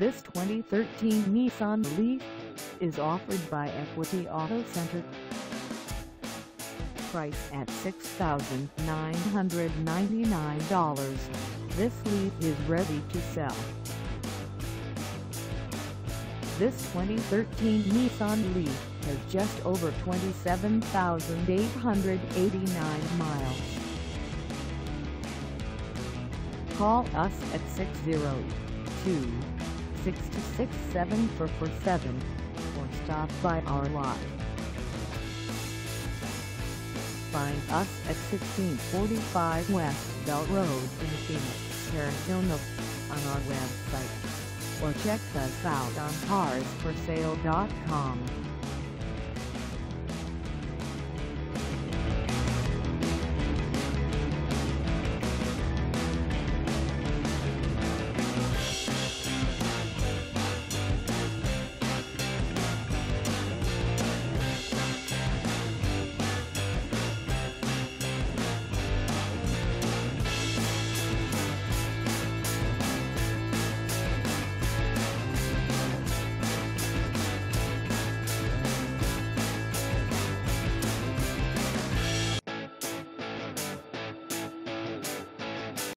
This 2013 Nissan Leaf is offered by Equity Auto Center. Price at $6,999. This Leaf is ready to sell. This 2013 Nissan Leaf has just over 27,889 miles. Call us at 602-626-7447 or stop by our lot. Find us at 1645 West Bell Road in Phoenix, Arizona on our website or check us out on carsforsale.com.